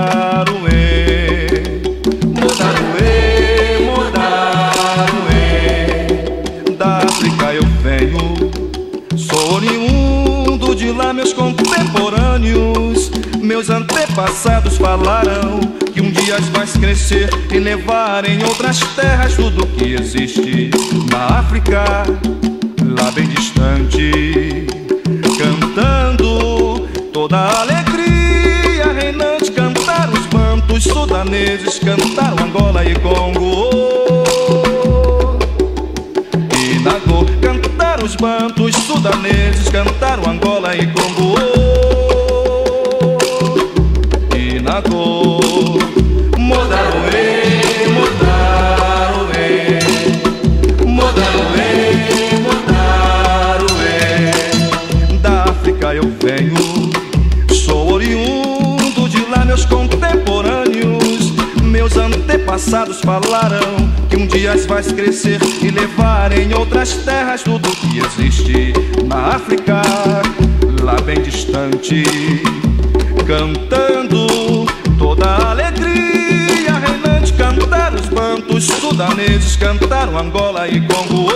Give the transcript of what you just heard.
Modaruê, Modaruê, Modaruê. Da África eu venho, sou oriundo de lá. meus contemporâneos, meus antepassados falaram que um dia vais crescer e levar em outras terras tudo o que existe na África, lá bem distante. Bantos sudaneses, cantar o Angola e Congo. E Nagô, cantar os bantos sudaneses, cantar o Angola e Congo. E Nagô, meus antepassados falaram que um dia vais crescer e levar em outras terras tudo que existe na África, lá bem distante, cantando toda a alegria. Reinante, cantar os bantos sudaneses, cantar o Angola e Congo,